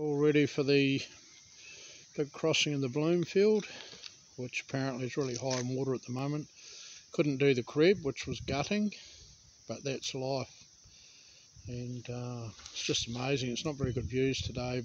all ready for the big crossing in the Bloomfield which apparently is really high in water at the moment. Couldn't do the CREB which was gutting but that's life. And uh, it's just amazing. It's not very good views today.